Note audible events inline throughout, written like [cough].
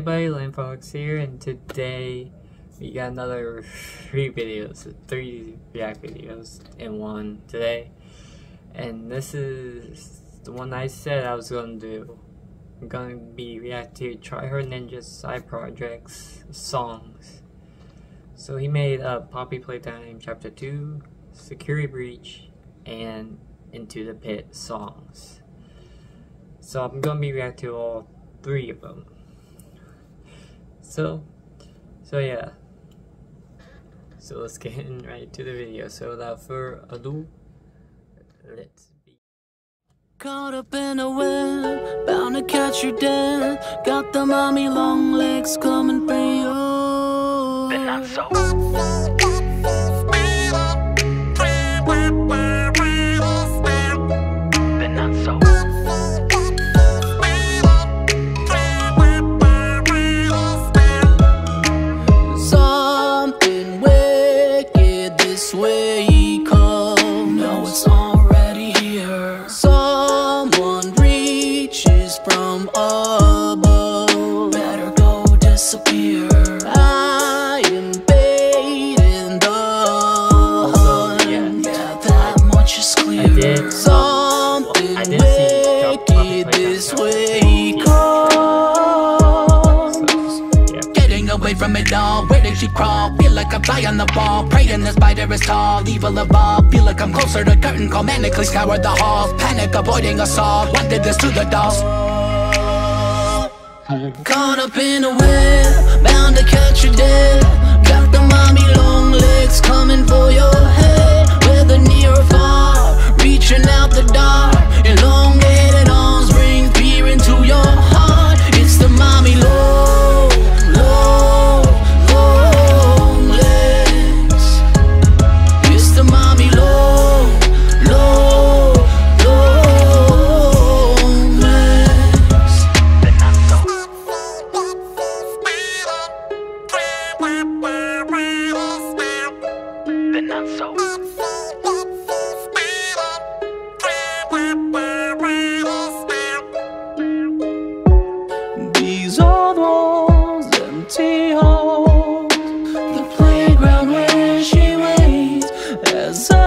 Fox here, and today we got another three videos, three react videos in one today. And this is the one I said I was gonna do. I'm gonna be reacting to TryHardNinja's side projects, songs. So he made uh, Poppy Playtime Chapter 2, Security Breach, and Into the Pit songs. So I'm gonna be reacting to all three of them. So, so yeah. So let's get in right to the video. So without further ado, let's be. Caught up in a web, bound to catch you dead. Got the mommy long legs coming for you. Getting away from it all, where did she crawl? Feel like a fly on the wall, praying the spider is tall, evil evolve. Feel like I'm closer to curtain call, manically scour the halls, panic avoiding assault. What did this to the dolls? Caught up in a web, bound to catch you dead. Got the mommy long legs coming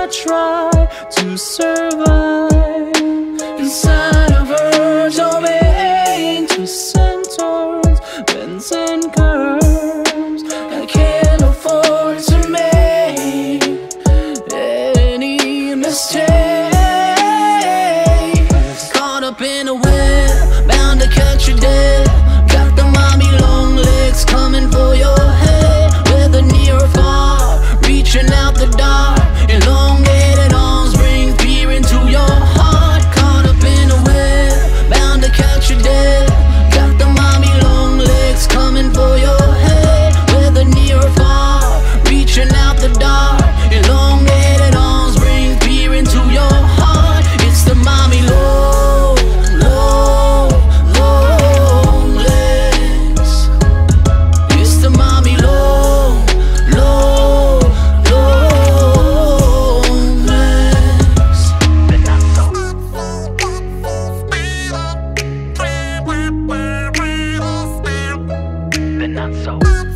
try to survive not so.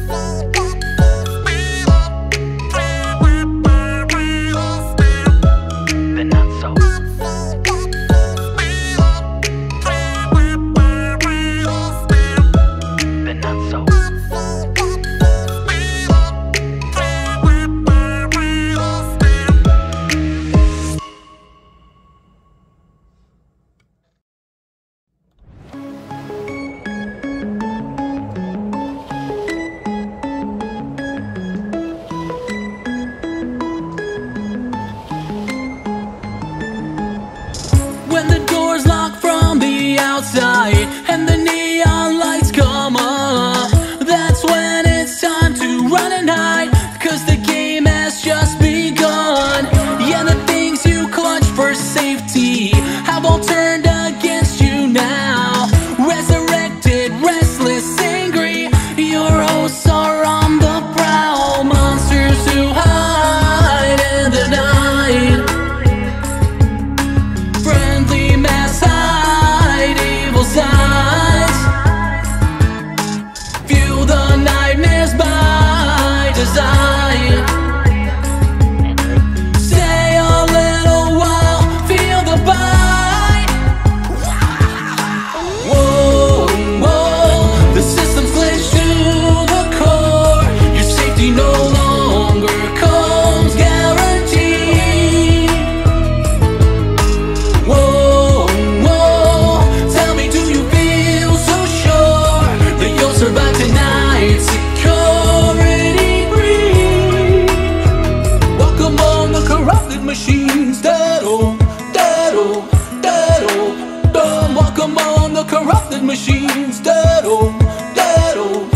dead old. Dumb, walk on the corrupted machines. Dead old, dead old.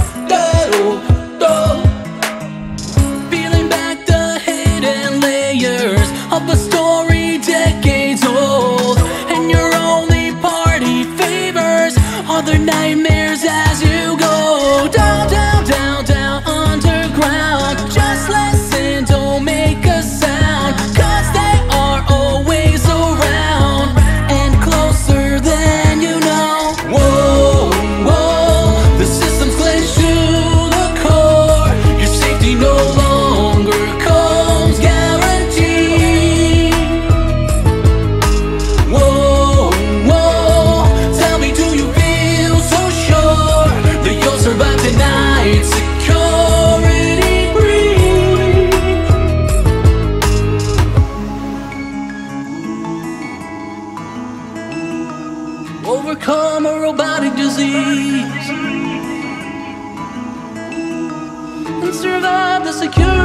You.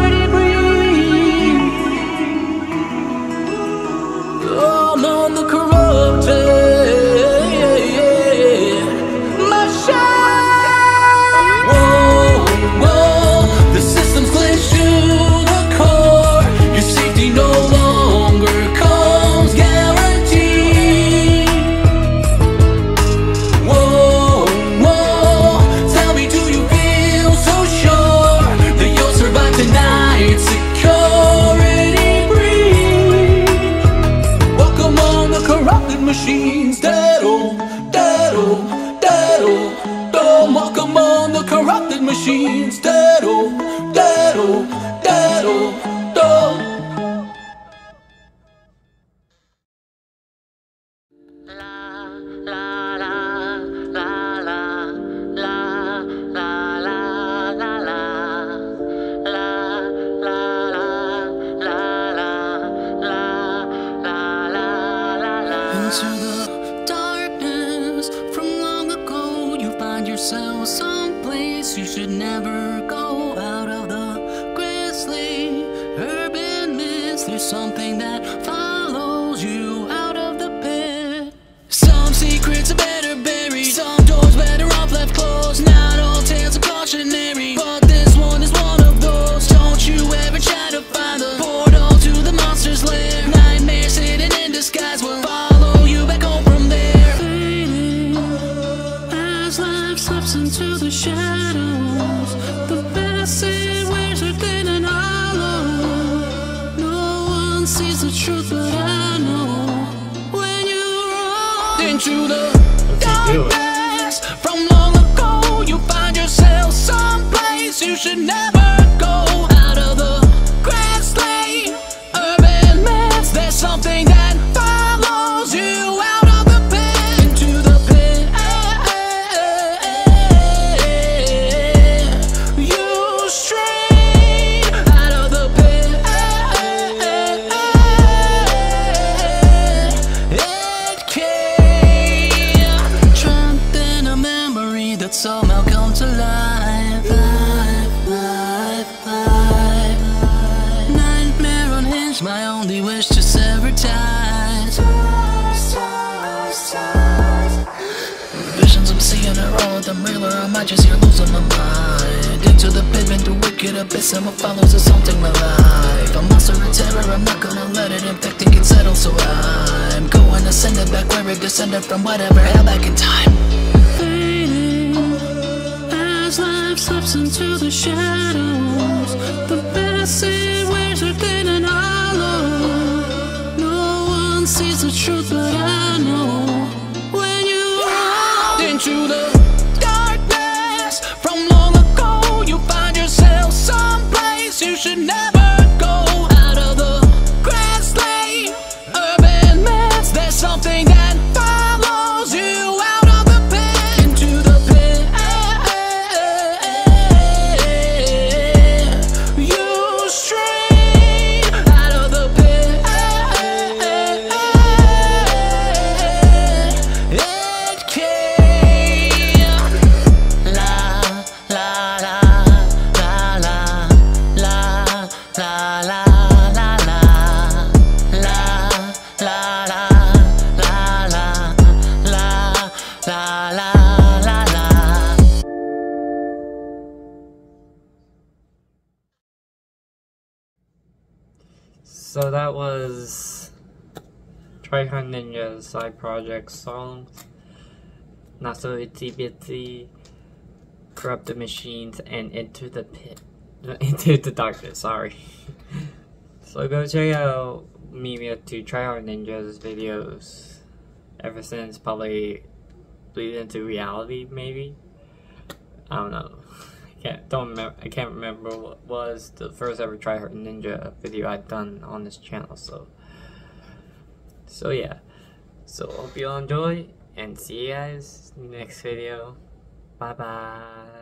Find yourself someplace you should never go you should never real or I might just here losing my mind. Into the pit, into wicked abyss and what follows is haunting my life. A monster of terror, I'm not gonna let it infect and get settled So I'm going to send it back where it descended from whatever hell back in time. Fading as life slips into the shadows The passage wears are thin and hollow No one sees the truth So that was TryHardNinja's side project songs. Not so itsy bitsy, corrupted machines, and into the pit, [laughs] into the darkness. Sorry. [laughs] so go check out Mimia to TryHardNinja's videos. Ever since probably bleed into reality, maybe. I don't know. Can't don't remember. I can't remember what was the first ever try TryHardNinja video I've done on this channel. So, so yeah. So hope you all enjoy and see you guys next video. Bye bye.